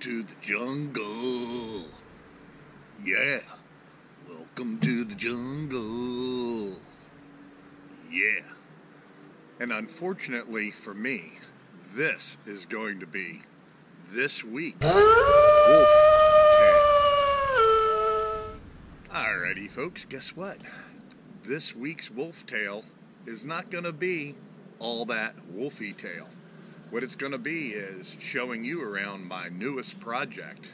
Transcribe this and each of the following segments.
to the jungle. Yeah. Welcome to the jungle. Yeah. And unfortunately for me, this is going to be this week's Wolf tale. Alrighty, folks, guess what? This week's wolf tale is not going to be all that wolfy tale. What it's going to be is showing you around my newest project.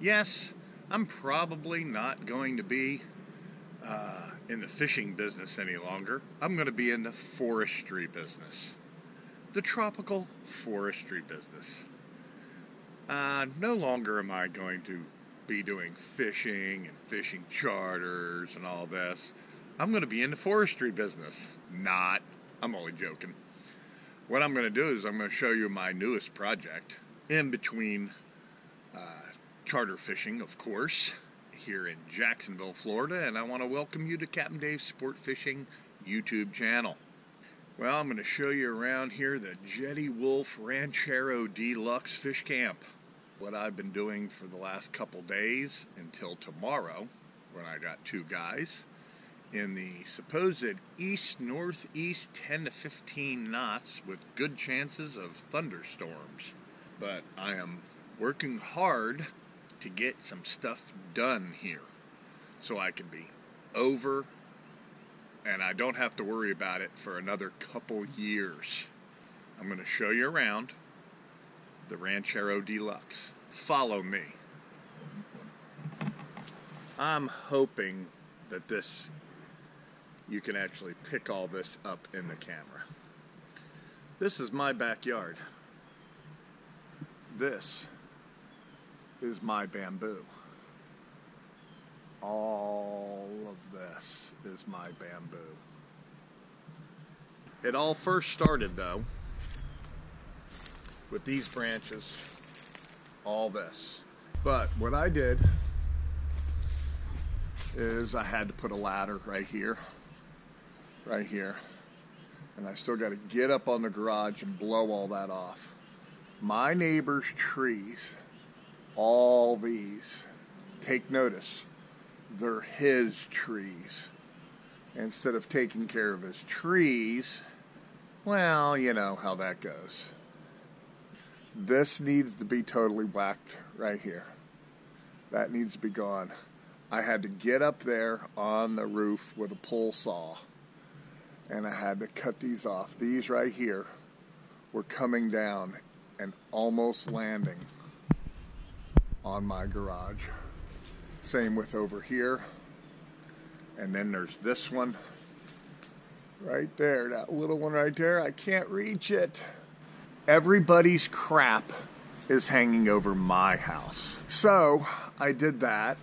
Yes, I'm probably not going to be uh, in the fishing business any longer. I'm going to be in the forestry business, the tropical forestry business. Uh, no longer am I going to be doing fishing and fishing charters and all this. I'm going to be in the forestry business. Not. I'm only joking. What I'm going to do is I'm going to show you my newest project in between uh, charter fishing, of course, here in Jacksonville, Florida, and I want to welcome you to Captain Dave's Sport Fishing YouTube channel. Well, I'm going to show you around here the Jetty Wolf Ranchero Deluxe Fish Camp. What I've been doing for the last couple days until tomorrow, when I got two guys in the supposed east northeast 10 to 15 knots with good chances of thunderstorms. But I am working hard to get some stuff done here so I can be over and I don't have to worry about it for another couple years. I'm going to show you around the Ranchero Deluxe. Follow me. I'm hoping that this you can actually pick all this up in the camera. This is my backyard. This is my bamboo. All of this is my bamboo. It all first started though with these branches, all this. But what I did is I had to put a ladder right here, right here. And I still got to get up on the garage and blow all that off. My neighbor's trees all these. Take notice, they're his trees. Instead of taking care of his trees, well, you know how that goes. This needs to be totally whacked right here. That needs to be gone. I had to get up there on the roof with a pull saw and I had to cut these off. These right here were coming down and almost landing on my garage. Same with over here. And then there's this one right there, that little one right there. I can't reach it. Everybody's crap is hanging over my house. So I did that,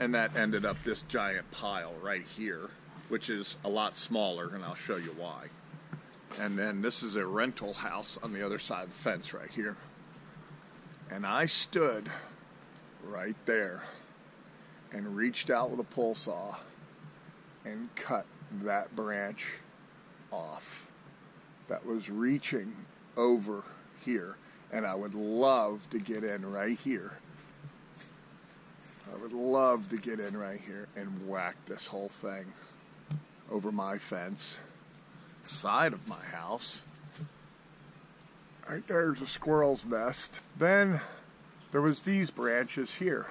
and that ended up this giant pile right here, which is a lot smaller, and I'll show you why. And then this is a rental house on the other side of the fence right here. And I stood right there and reached out with a pull saw and cut that branch off that was reaching over here. And I would love to get in right here. I would love to get in right here and whack this whole thing over my fence, side of my house. Right there's a squirrel's nest. Then there was these branches here.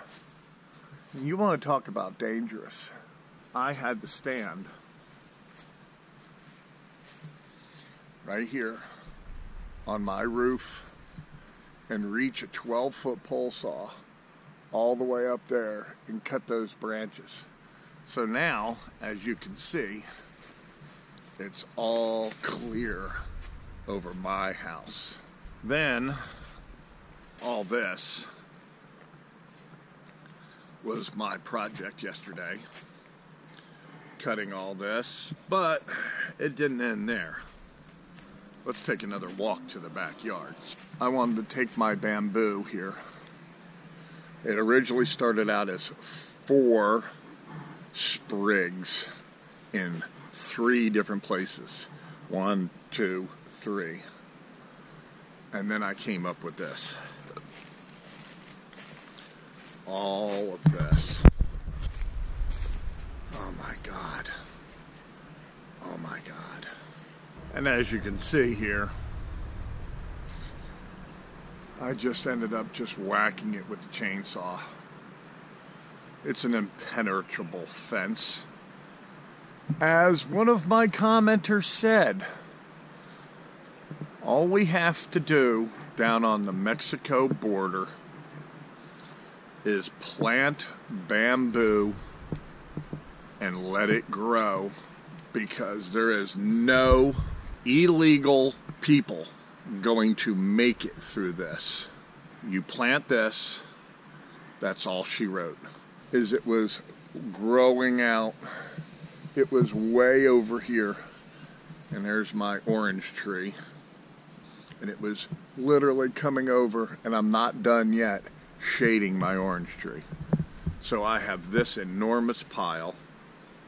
And you want to talk about dangerous. I had to stand right here on my roof and reach a 12 foot pole saw all the way up there and cut those branches. So now, as you can see, it's all clear over my house. Then, all this was my project yesterday, cutting all this, but it didn't end there. Let's take another walk to the backyard. I wanted to take my bamboo here. It originally started out as four sprigs in three different places. One, two, three. And then I came up with this. All of this. Oh my God. Oh my God. And as you can see here, I just ended up just whacking it with the chainsaw. It's an impenetrable fence. As one of my commenters said, all we have to do down on the Mexico border is plant bamboo and let it grow because there is no illegal people going to make it through this. You plant this, that's all she wrote. Is it was growing out. It was way over here. And there's my orange tree and it was literally coming over, and I'm not done yet shading my orange tree. So I have this enormous pile.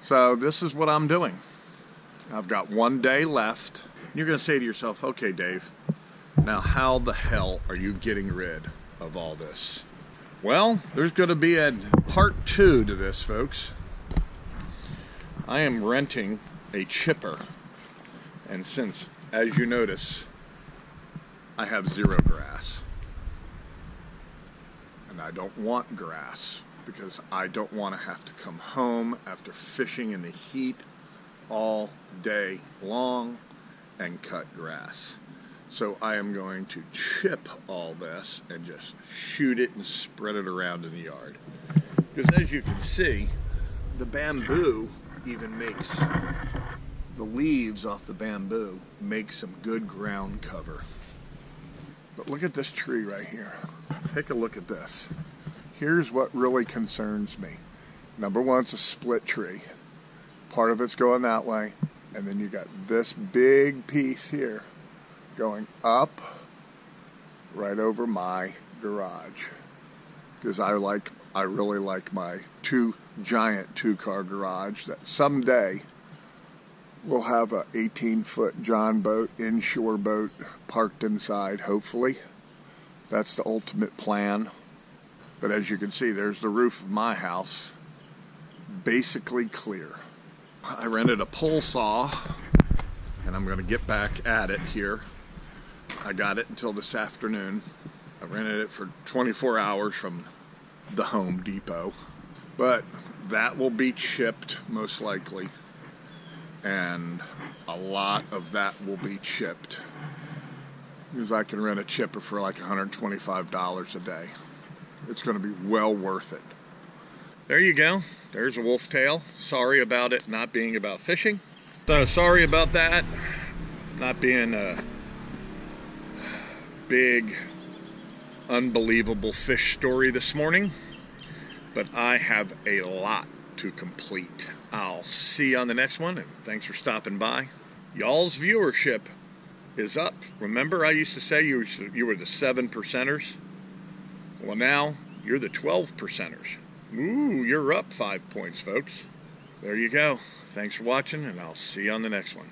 So this is what I'm doing. I've got one day left. You're going to say to yourself, okay, Dave, now how the hell are you getting rid of all this? Well, there's going to be a part two to this, folks. I am renting a chipper. And since, as you notice, I have zero grass. And I don't want grass because I don't want to have to come home after fishing in the heat all day long and cut grass. So I am going to chip all this and just shoot it and spread it around in the yard. Because as you can see, the bamboo even makes the leaves off the bamboo make some good ground cover. But look at this tree right here. Take a look at this. Here's what really concerns me. Number one, it's a split tree. Part of it's going that way, and then you got this big piece here going up right over my garage. Because I like I really like my two giant two car garage that someday We'll have a 18 foot John boat, inshore boat, parked inside, hopefully. That's the ultimate plan. But as you can see, there's the roof of my house, basically clear. I rented a pole saw, and I'm going to get back at it here. I got it until this afternoon. I rented it for 24 hours from the Home Depot. But that will be chipped most likely and a lot of that will be chipped because I can rent a chipper for like $125 a day. It's going to be well worth it. There you go. There's a wolf tale. Sorry about it not being about fishing. So sorry about that not being a big, unbelievable fish story this morning. But I have a lot to complete. I'll see you on the next one, and thanks for stopping by. Y'all's viewership is up. Remember, I used to say you were, you were the seven percenters? Well, now you're the 12 percenters. Ooh, you're up five points, folks. There you go. Thanks for watching, and I'll see you on the next one.